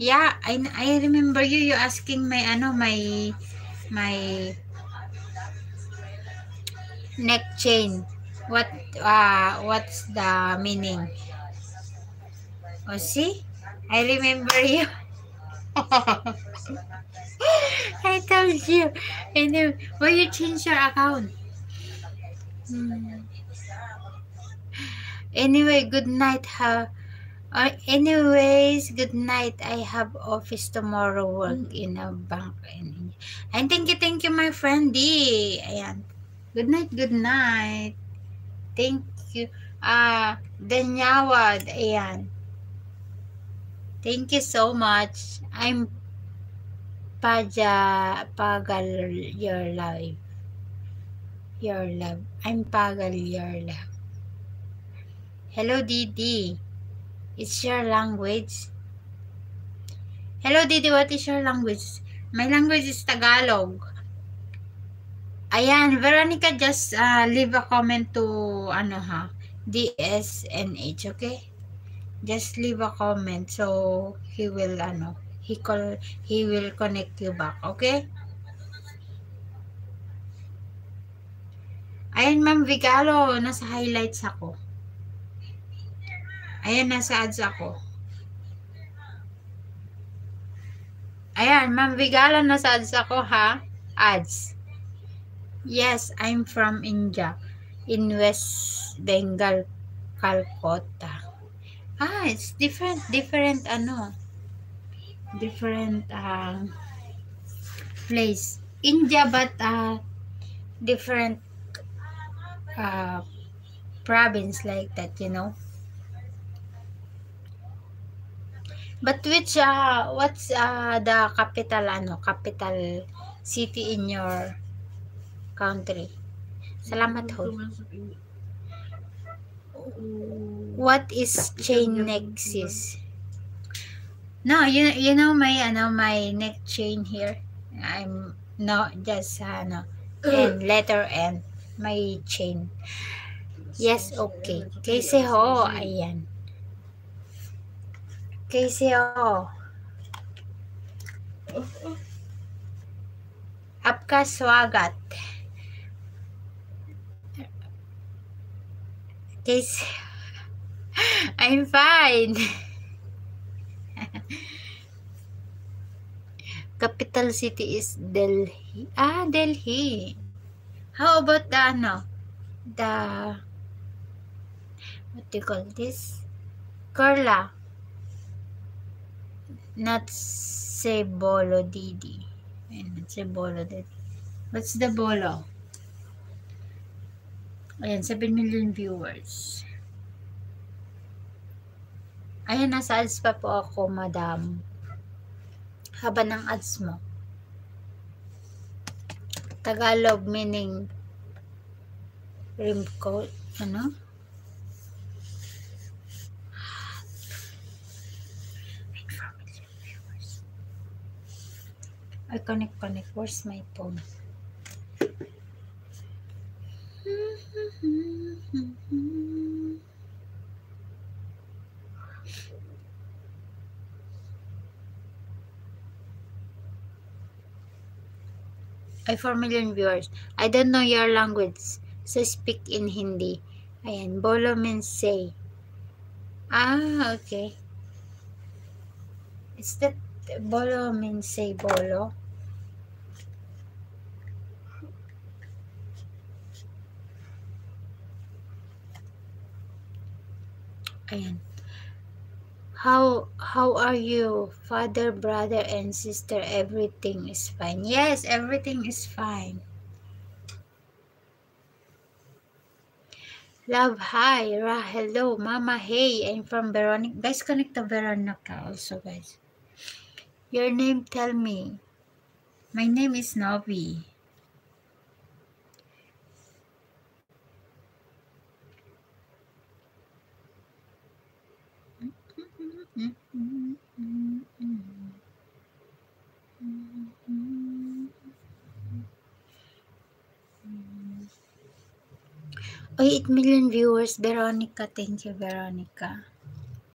Yeah, I, I remember you. You asking my, ano, my, my neck chain. What, uh, what's the meaning? Oh, see? I remember you. I told you. Anyway, why you change your account? Hmm. Anyway, good night. Have uh, anyways, good night. I have office tomorrow. Work in a bank. And thank you, thank you, my friend D. Ayan. Good night, good night. Thank you. Ah, uh, Danyawad. Ayan. Thank you so much. I'm Paja Pagal your life. Your love. I'm Pagal your love. Hello, Didi. It's your language. Hello, Didi. What is your language? My language is Tagalog. Ayan, Veronica, just uh, leave a comment to, ano ha, DSNH, okay? just leave a comment so he will ano he call he will connect you back okay ayan ma'am Vigalo nasa highlights ako ayan nasa ads ako. Ayan ma'am Vigalo nasa ads ako ha? Ads. Yes I'm from India. In West Bengal Calcutta. Ah, it's different, different ano, different uh, place. India, but uh, different uh, province like that, you know. But which, uh, what's uh, the capital, ano, capital city in your country? Salamat ho. What is chain nexus? No, you you know my ano my neck chain here. I'm not just ano and letter N my chain. Yes, okay. Kasi ho, ayan. Kasi ho. Apka swagat. Kasi I'm fine. Capital city is Delhi. Ah, Delhi. How about the ano? The what do you call this? Kerala. Not Cebolo Didi. Not Cebolo Didi. What's the bolo? Ayan, 7 million viewers. Ayan, nasa ads pa po ako, madam. Haba ng ads mo. Tagalog meaning rim coat, ano? I connect, connect. Where's my phone? ay 4 million viewers. I don't know your language, so speak in Hindi. Ayan, bolo means say. Ah, okay. Is that bolo means say bolo? Ayan. How how are you? Father, brother, and sister, everything is fine. Yes, everything is fine. Love, hi. Ra, hello. Mama, hey. I'm from Veronica. Guys, connect to Veronica also, guys. Your name, tell me. My name is Novi. Oh, 8 million viewers, Veronica. Thank you, Veronica.